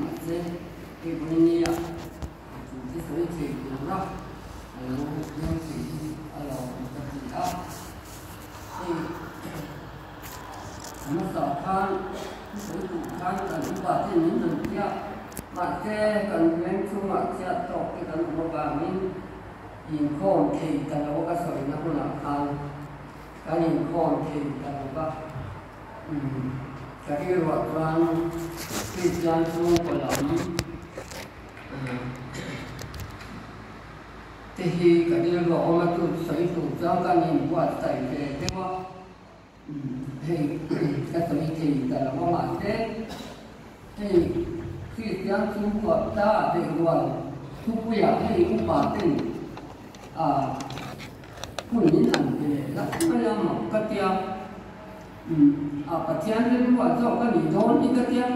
맞 지? 이게 무슨 일이 야? 이제 소리 들리는 가? 알 로, 그냥 들 리, 알 로, 부탁드립니 다. 이, 무 사, 판, 소리도 판은 누가 되는 건지 야? 맞 게, 건 맹, 투마치 야, 또, 이건 뭐가 민, 인 콘, 케이타 나, 뭐가 소리 나, 구 나, 판, 아 니, 인 콘, 케이타 나, 뭐 가, 음, men chung mà kia tổ cái cần một bà mình nhìn con thì cần nó có sợi nó cũng là than cái nhìn con thì cần nó có cái hoạt động Christian chung của lòng thì khi cái điều đó mà tôi thấy chủ 张 cái nhìn qua tại về thế mà thì cái tôi thì cái là mà thế thì khi tiếng chung của ta thì gọi thu quy thì cũng bảo tin à cũng nhìn hẳn thì là không là một 嗯，啊，把钱给不管做，把你做你个钱，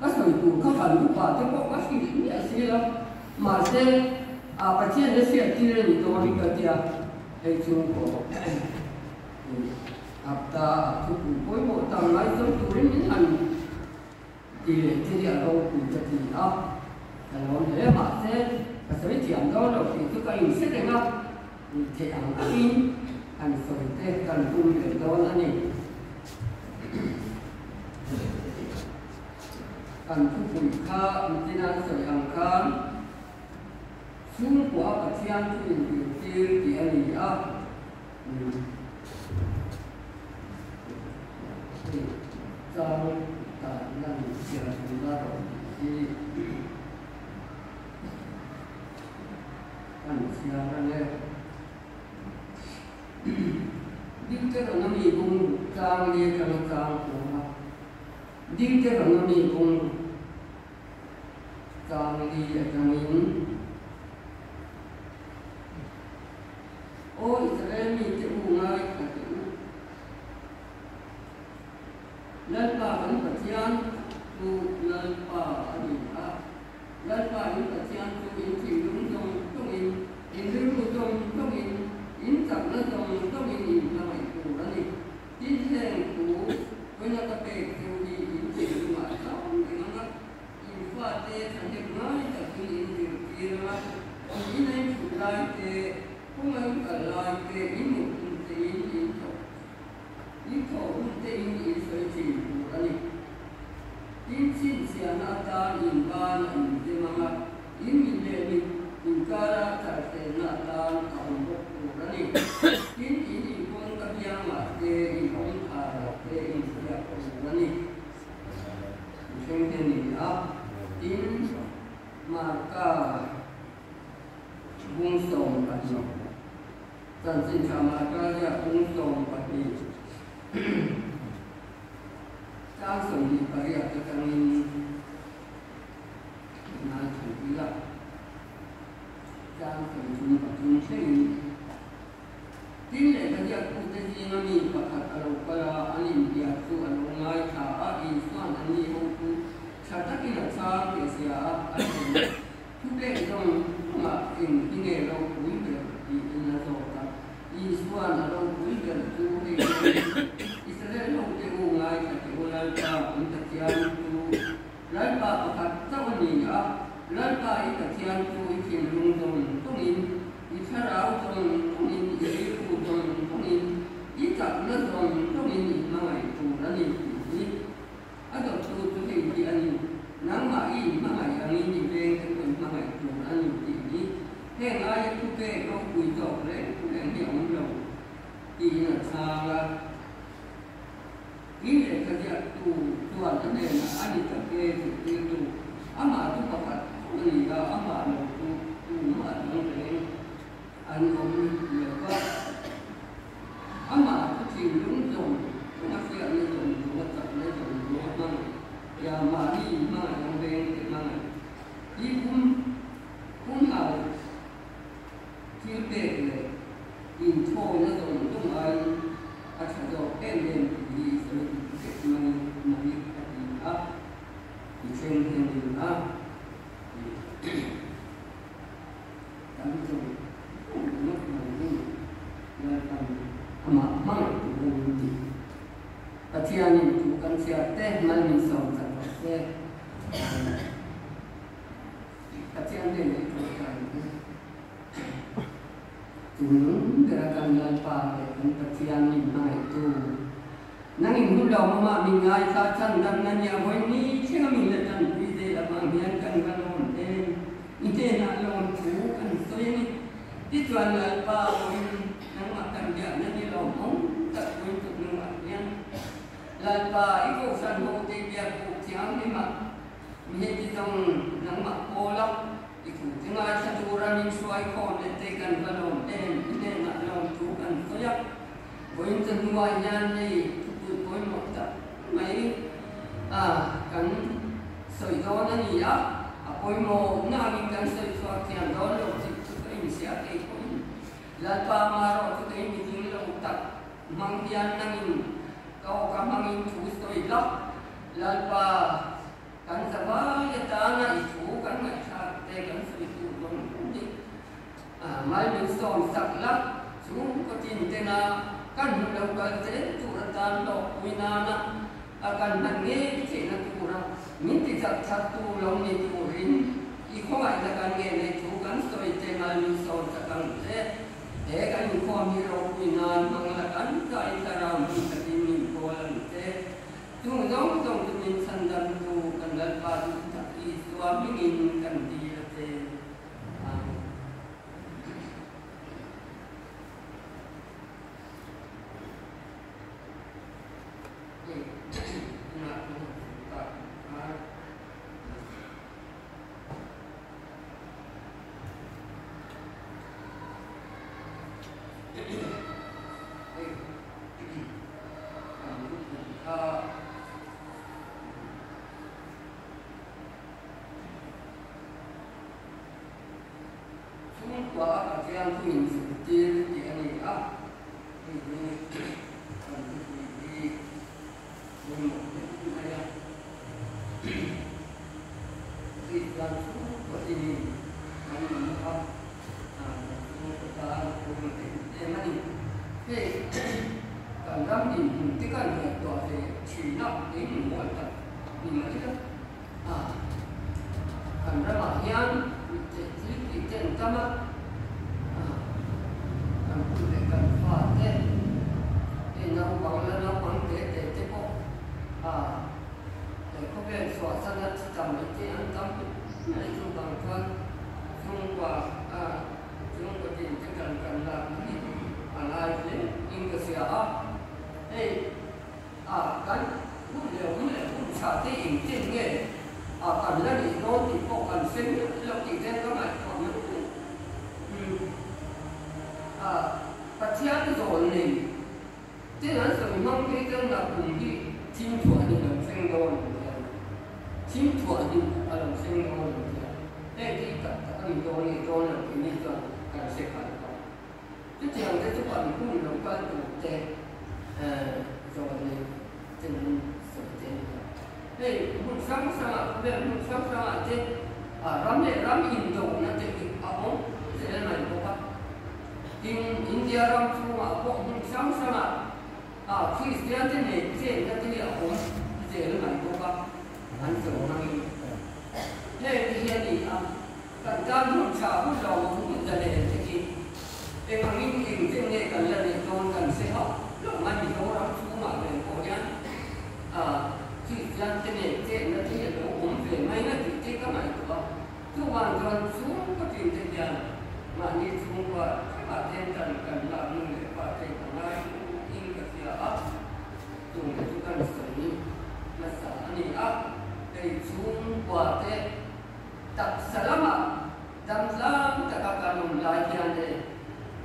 把水土可反不把这不把水你也是了，马些啊，把钱的些低了你做你个钱，哎，中国，嗯，啊，他就不会我当来做主人民汉，这这点都不得劲啊，然后呢，马些把水钱到了，就该有些人啊，你这样拼，按水这干工人到那里。Kha in ti na so yang kan sung ku a pa tian tu in ti ti ani a trong cả lần chuyện chúng ta rồi thì cần chia ra lên ding te rang mi kung kang li kang kang kung ma ding te rang mi kung kang li kang in Ôi, israel mi te u ngai 因马家丰盛繁荣，战争前马家也丰盛繁衍。Iya, salah. Bila kerja tuan? Patiani tu kan sia te man ni so ta se katian din ito kan. Tunong gerakan lalpa kan katian lima itu. Nanging hulaw mama mingay sa chandang na niya boy ni siya milatan pide lamang yan kan kanon din. Ite lần bà ý cụ sân hồ tì biệt cụ tiếng đi mặt mình đi dòng nắng mặt cô lắm. Ý cụ tiếng ai sân hồ ra mình xoay khôn để tê gần và lồn đen đen mặt lồn chú gần khó giấc với những dân ngoài nhan này, tụi tôi một tập mấy à cắn sợi gió nó nhỉ á. À bôi mồ ngã mình cắn sợi gió tiền đó lộn thì có mình sẽ thấy cũng lần bà mà rồi tụi mình đi lộn tập mang tiền năng au kama itu stoilah lalpa kan sama ya tana itu kan ngai sa te kan su itu don kundi amal min son sakla su ko tin kan lau kan te tu ratan winana akan nange ti na tu ra min ti sak sak tu long ni tu rin i ko ngai ta kan nge ne tu kan stoi te mal min son sakang kan ko mi winan manglakan ka itaram Dunong dong dumin sandan bu kandat badu tapi suami ingin kanti Amen. กันบุญเหลียวบุญเหลียวบุญชาติอิ่มจริงเงี้ยอ่ากันแล้วนี่โน้นติดพวกกันซึ่งเราติดเต้นก็ไม่ความยุติอืมอ่าปัจจัยที่โดนหนึ่งที่นั้นสมัยมั่งมีเรื่องหลักบุญที่ทิ้งถั่วนี่หลังเส้นโดนทิ้งถั่วนี่หลังเส้นโดนเนี่ยที่กับอันนี้โดนนี่โดนหลังนี้โดนกันเสียกันก่อนที่จริงแล้วทุกวันนี้ผู้หญิงเราก็ถูกเจ็บเอ่อโดนนี่ っていうのにそれで。で、このサムサー、で、このサムサーで、あ、ラメ、ラミンドなんて、あ、ほん、ゼレナイボカ。イン、インディアランプロは、ほん、サムサー、あ、クイズでやってね、ゼレナイボカ、ゼレナイボカ、あんたもなみ。で、いやに、あ、だ、だ、もん、ちゃ、ほん、だ、ほん、だ、ね、てき。え、ま、みん、いん、てんね、かん、やね、どん、かん、せは、ら、ま、み、どら、ふま、ね、Christian te ne che na te lo hum fe mai na ti te ka mai ko ba tu wan ran su ko tin te ya ma ni chunga attentan kan la nun le pa te ngai in ka sia a tung le kan sai na sa ani a te chung wa te tak salama dam lam ta ka ka nun la hian de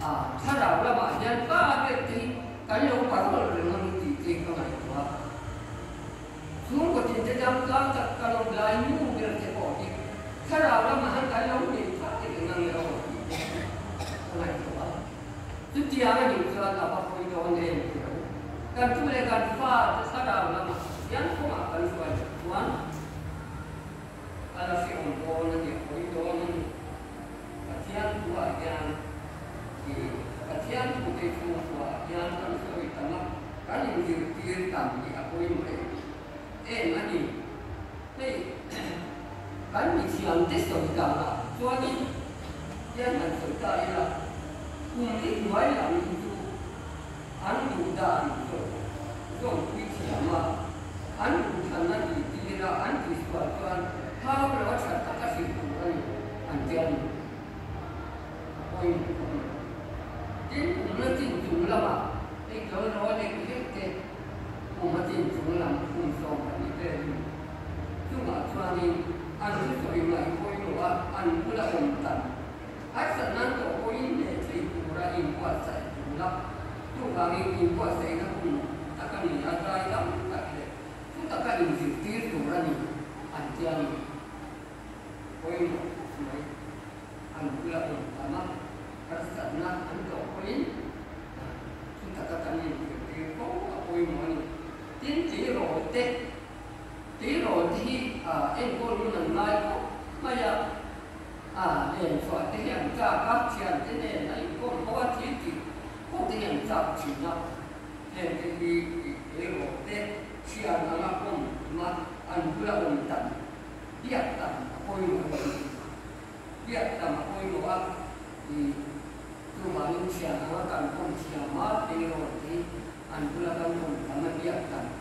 a thara la ma hian pa be ti kan lo pa ro le ngon ti ti ka ngai wa chung ko tin te dam lam ta ka nun la nu ber te ko ti thara la ma han kan lo ni pa ti ngai ro ngai tu tiada ni tu ada apa pun itu orang lain kan tu mereka kan fa tersadar lama yang kau akan suai tuan ada si orang tua nanti kau itu orang kasihan tua yang kasihan tu itu tua yang kan suai tanah kan ってくれたんで、こういうのね。え、何で、何に違うんですかみたいな。そういう嫌なこと言ったら、こんなに具合があるんですよ。あんこだ、あんこ。そう、こいつらは、あんこさんなんて言ってくれたら、あんこしか、そういう、ハーブはちゃんと高すぎるのに、あんてやる。こういうの。で、同じに言うならば、え、どうなわれ、くれって。我们进土壤运送的这一路，就马川里按日所有来归路啊，按不了红灯，还是难走归的最苦的因果在苦了，就把你因果谁的苦，那个你要摘到那个，就那个你就低土了你，按这样归路什么，按不了红灯嘛，还是难走归，就那个你就低土了归路 ti ko ko i mo ni tin ti てっていうのをぜひ、円ゴルのないと、まあや、あね、そうやってやんか、あっちやんてね、ないと、こわちって、こうでやんか、ちな、ね、ぜひ、英語で、シアナがこん、ま、あの、グラブにたの。リアター、こういうのが。リアター、こういうのが、えー、今日、シアナがこん、シアナっていうのをぜ、あの、グラブにこん、リアター。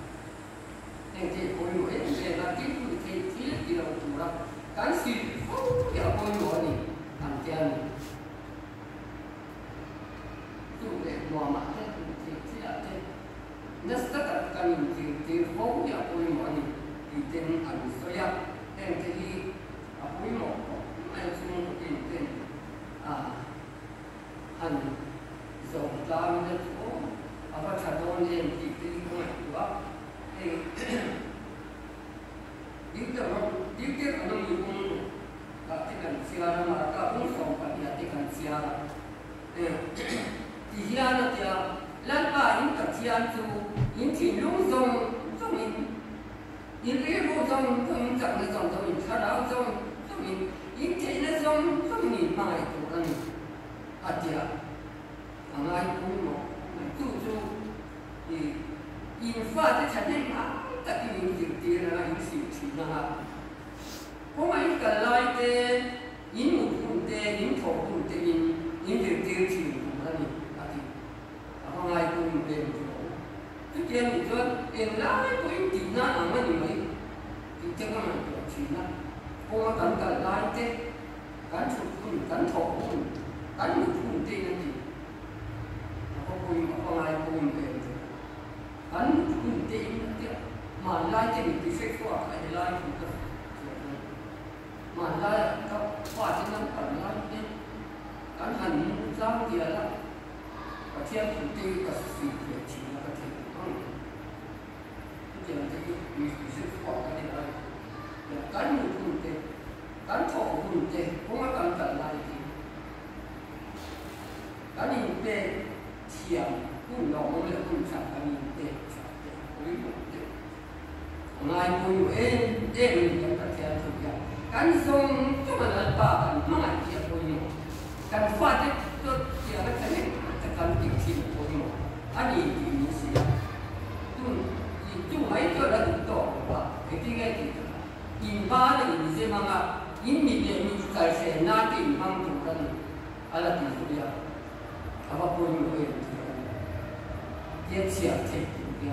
Thì rồi thì anh cứ là cần không tầm biết tầm nên thì coi mà em sẽ là cái cái cái cái đầu tu ra cái gì cũng ya coi mà đi anh tiền tu để mua mà thế thì thì là thế nếu tất cả các những cái cái không ya coi mà đi thì tên anh sẽ ya nên cái gì à coi mà anh xuống tên tên à anh dùng ra nên chỗ à bắt đầu nên thì cái không Mà lai thì mình bị phê phua phải để lai mình được. Mà lai có hoa chứ nắng còn lai nhé Cán hẳn giao kìa lắm. Và thiên thủ tư và sự việc chỉ là có thể không Thế thì mình sẽ phua cái để lai Cán 这个人家才要参加，干松这么大把，弄来也不用，干花的都也不肯定，这干定心不用，啊你你你是，嗯，你就买这个人多吧，肯定爱听的，你把那个你这方啊，你里面你在谁哪地方住的呢？阿拉地主呀，他把不用会，也吃也吃不掉。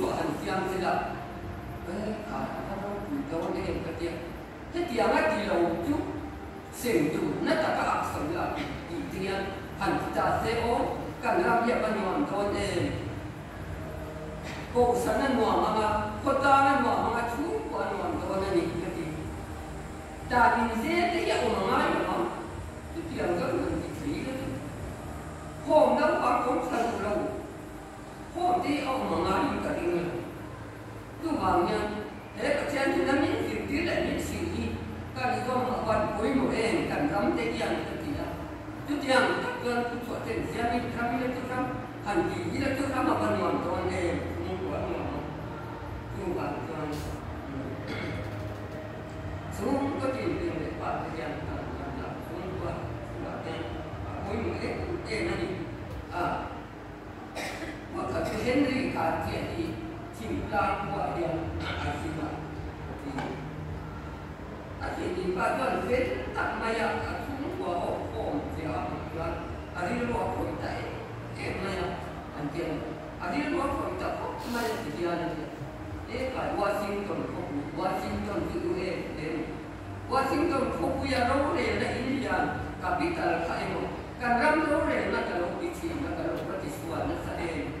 江这个，哎啊，他说你给我那个爹，这爹那地了我就，成就那大家成了地地呀，很大些哦，干那也เ难做的。กูสนั่นหน่วงมั้งอะคนตานั่นหน่วงมั้งอะชูกว่นหน่วงตัวนั่นนี่ก็ดีตาดีเสียที่ยังหน่วงมั้อยู่มั้งที่เดียวก็เหมือนที่สีก็ดีห้องนั้นความของสนุกเราห้องที่เอาหงมั้งอยู่กับเอง 用网呢，哎，个钱就咱们有点了，你手机，干你说好管规模的，干咱们这样就这样，就这样，他们不错，这下面他们就上，很低的就上嘛，把网端的，我管网，用网端，从个点点的把这样啊，啊，从个把这样，规模的，哎，那你啊，我可是很厉害的。cipta buat eh, eh, yang akibat Asyik ibadah Zin tak mayak Asyik buat Om Siapa Tuhan Hari luar kau Eh mayak Antian Hari luar kau tak? Kau mayak Kejadian Eh kat Washington Washington di US eh? Washington Kau punya Rore Na India Kapital Kaino Kan ram Rore Na kalau Isi Na kalau Pertisuan Na Sadeh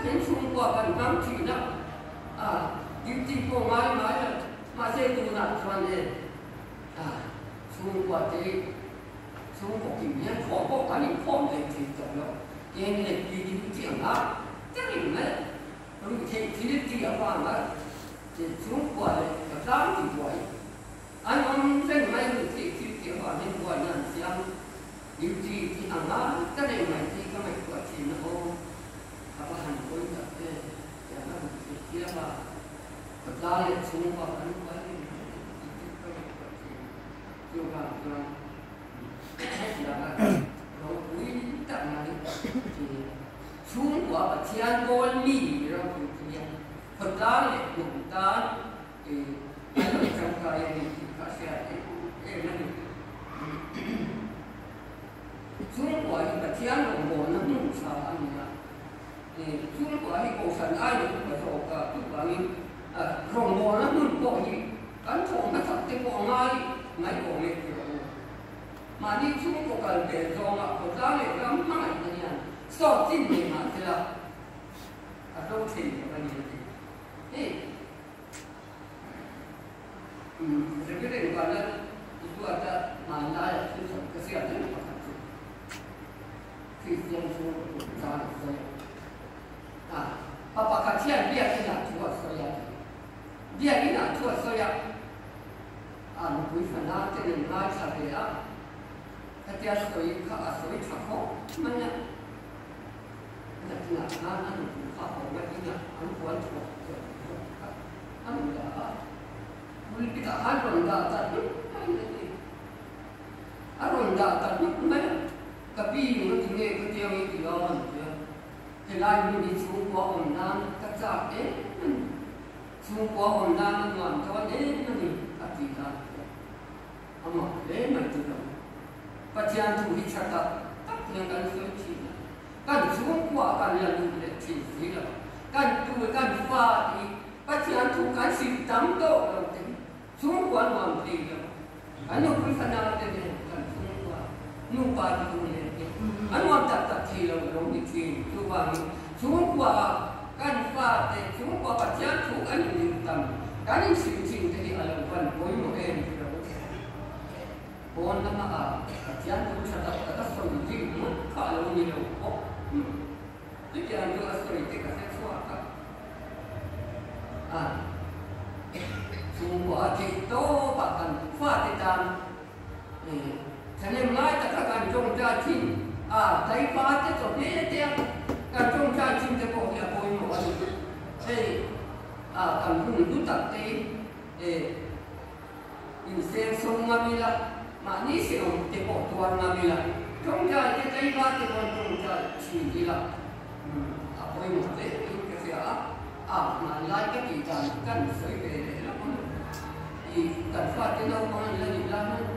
men chung kwa kan kam chi na a yu ti ko ma ma ma se tu na chuan ne a chung kwa te chung ko ki mian ko ko ka ni ko ne ti to lo ye ne yu ti ku ti na te ni me ru ti ti ni ti ya pa na te chung kwa le ka ta ni kwa an an sen mai ni ti ti ti pa ni kwa na xiang yu ti ti na na te ni mai ti ka mai kwa ti na o 他很多一点的，讲那种直接嘛，不扎也粗嘛，反正关键就是一直特别客气，就怕不然，开始了嘛，我不一等那里，就粗话吧，天多力，然后直接，不扎也勇敢，呃，张开眼睛去看世界，哎，那里，粗话一个天多，我能弄啥呢？นนี้รองมอนะนุ่นก่อนนี้กันโถมาสักเต็มกองไงไม่โก 啊，把个天列给俺做测验，列给俺做测验。啊，你不说哪这个哪家的呀？他爹说一啊，说一出口，什么呢？那给俺俺俺都不怕，我给俺俺不管错，就就俺们家啊，不是给的安装的，咋的？安装的，咋的？没，隔壁有个弟弟，他爹没给俺安装。で来年に中国温暖化さえ中国温暖のあんたはねえのにあついかってあまれえのってたパチアンとウィチャカたくなんかそういうチーズ干中国あかんやるんでチーズいら干中国干ファーティパチアンと干しダムドなんて中国はなんていらあの国さなってね干中国はぬぱりとね Aluntatta tilam romni twin tuwangi sungwa kan fa te sungwa patya tu ani limtam kani sing sing te alam pan koi mo en Pohon nama a patya tu chata kata song jing mo kalau ni lo o Jadi anu astori te kasih suaka Ah Sungwa te to pakan fa te tan Senem lai takakan jong jatin 啊，第八即种呢一张，个中间穿只布嘅背我，即系啊，但佢地，以前送阿咪啦，嘛呢时候只布多阿咪啦，中间只第八节我中间穿啲啦，嗯，啊，背我啲，咁嘅时候啊，啊，嗱，拉个地震跟水嘅啦，咁，而但发到咁样，而家咁样，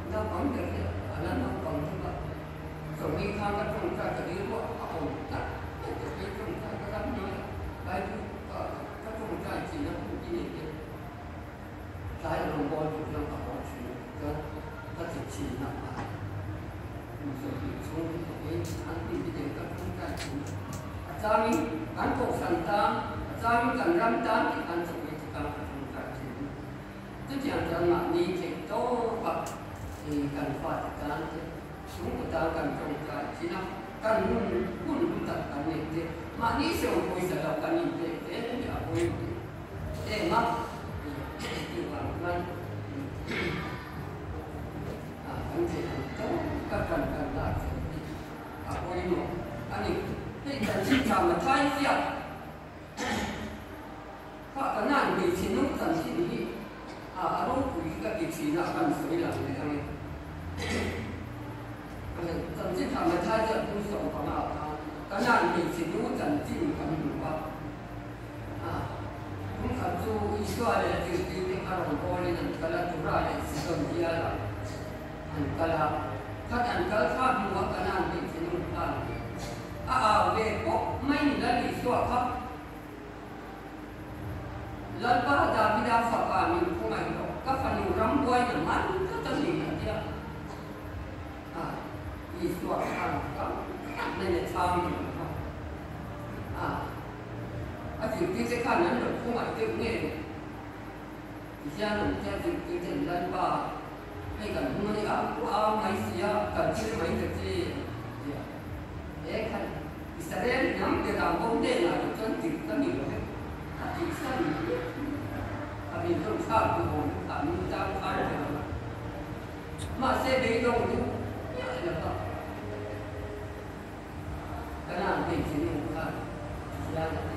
而家咁，啊，咁样。 สมิงข้ารนี้เจ็บโตกับการฟาดการเจส่งทิ้งบ 다가간 거니까 지나 간을 꿀을 닦다는 데 많이 세운 보이자 닦다는 데 되는 야 보이는데 대마 이거만 아 언제 또 깎아는 간다 아 보이노 아니 그러니까 진짜 타이지야 a ji ki se kha nan lo ko mai te ne ya no ja ji ki te lal ba 那个我那个啊，买西啊，赶紧买个这，哎看，以色列人的当工的那就真顶得你了，他顶上你，他比都差不多，他们当看的了，嘛些没用的，呀了吧，跟俺没钱用看，是啊，来把你走你来。kan a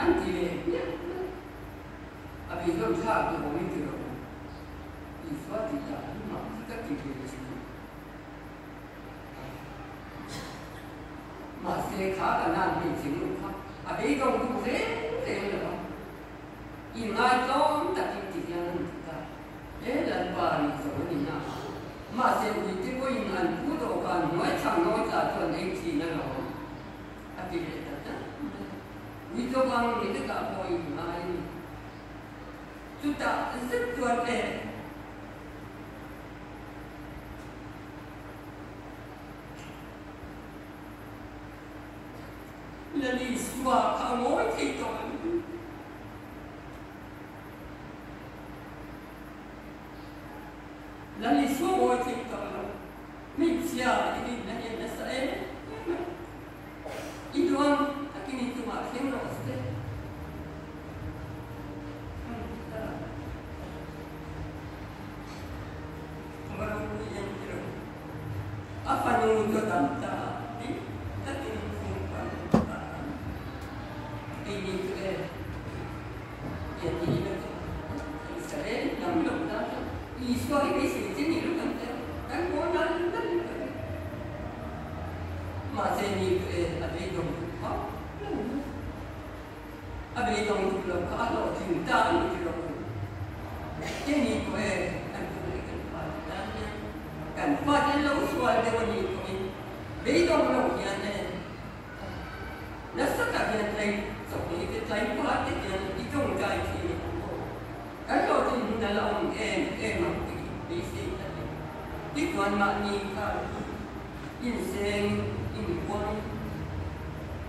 anche antirebbia aveva usato come terrore l'infatità pneumatica che conosco. Ma se cada nel mezzo aveva un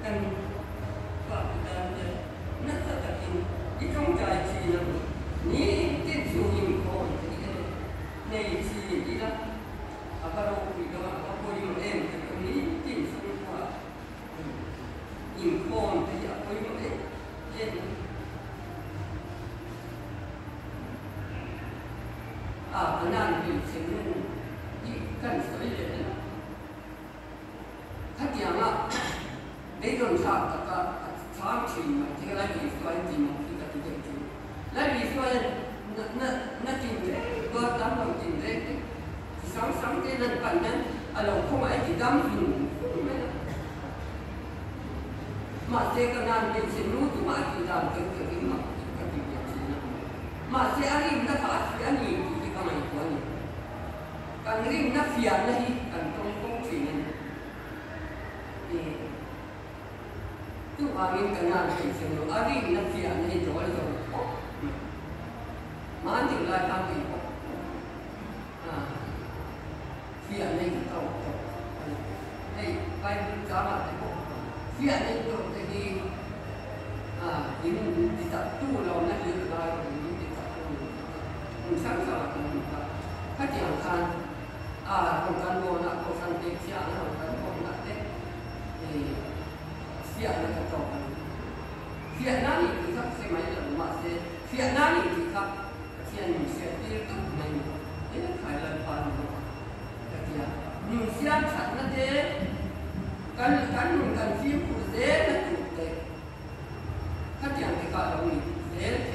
Um. 啊，你，满，的？啊，他，啊，共产党共产党，共产党，fiat の方を感じるフィア何にか狭いと思わせフィア何にかフィアにしてやっていると何もえらかいらパンのだけやニューシランさんなでガンガンガンフィークルゼーなとってかきあげかあるにゼー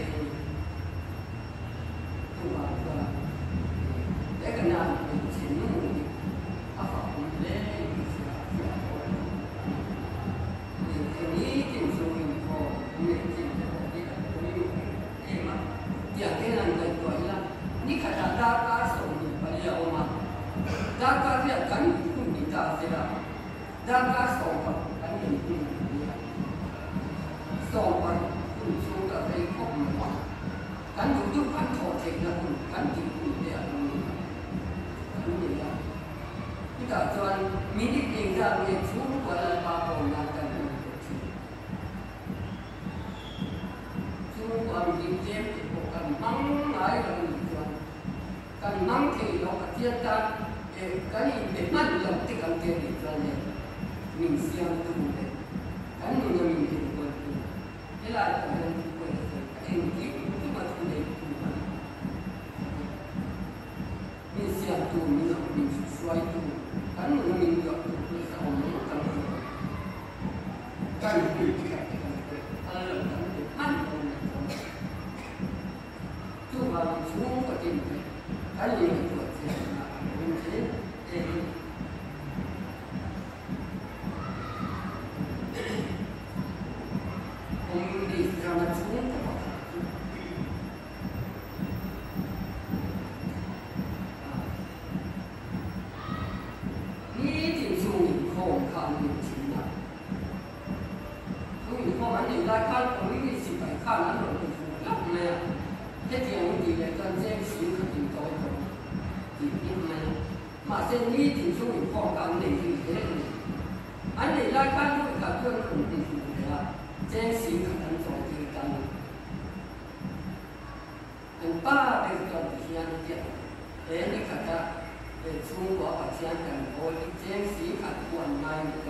我啲正史係混埋嘅，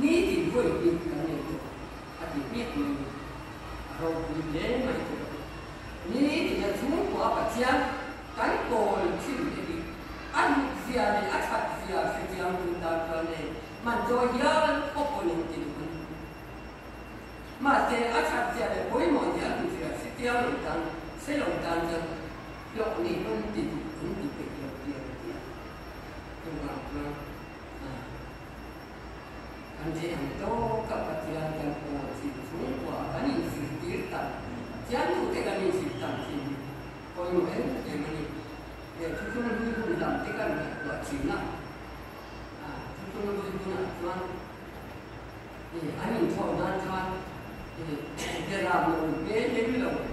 呢條會變緊嘅，係變變。rồi mình đến mày ni thì là chúng của bà chiang cái cồn chịu để đi ăn xìa để ăn chặt xìa sẽ chiang chúng ta cho nên mà cho hiền không có những gì được mà sẽ ăn chặt xìa để bối mọi gì ăn xìa sẽ chiang lòng tan sẽ lòng tan cho lòng này vẫn thì cũng thì bị lòng tiền tiền chúng ta nó anh chị anh to các bạn chị anh em của chị xuống của anh ấy sự tiết tận chẳng đủ cái anh ấy sự tận thì coi như thế để mà đi để chúng tôi nuôi cũng làm cái cái này của chị nào à chúng tôi nuôi cũng là cho thì anh ấy thổi nan cho thì để làm một cái đến lòng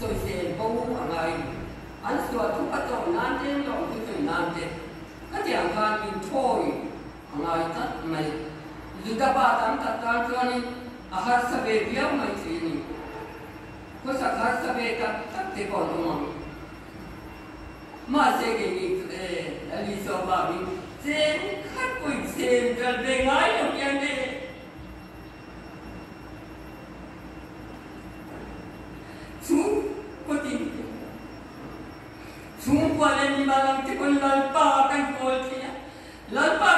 soi xe bầu ở ngoài anh sửa thuốc bắt đầu nan trên lòng thì phải nan trên cái chẳng hạn mình thôi ở ngoài tất mày Juga batam tatal tuani ahar sabe biar mai sini. Ko sakhar sabe tak tak युद्धपातां तत्त्वाङ्कानि अहर्षवेभ्यः मैत्रीणि कुछ हर्षवेत तत्ति पौरुमम् मासेगेगी कृते अलीसो बाबी सेम हर कोई सेम जल बेगाई हो गया ने सुन कोटी सुन वाले निमालम के कोई ललपा कंकोल किया ललपा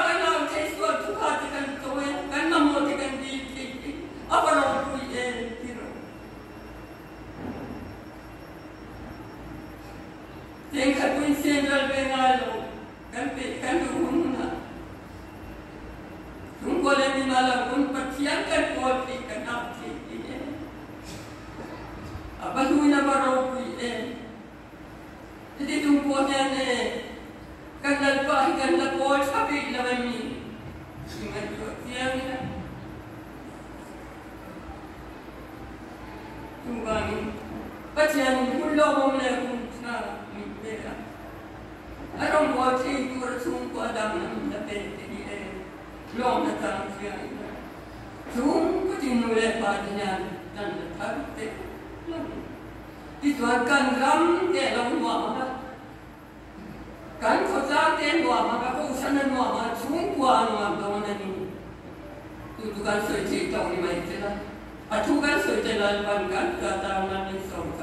నలభై నాలుగు కంపి కంపి ఉన్న तुमको लेने वाला उन पर छियंकर कोल की करना ठीक है अब बस हुई ना बरो हुई है यदि तुमको लेने करना पाही करना कोल सभी लवनी मैं जो किया मेरा तुम बानी बच्चे हम लोगों ने lånetanke ainda. Tun continuare partinyan dan tarte lagi. Dituatkan ram dalam wama. Kan kota ten wama ka ko usanan wama tun kuan wama dona ni. Tu tu kan soite ta ni mai tela. Atu kan soite lalpan kan kata man ni song.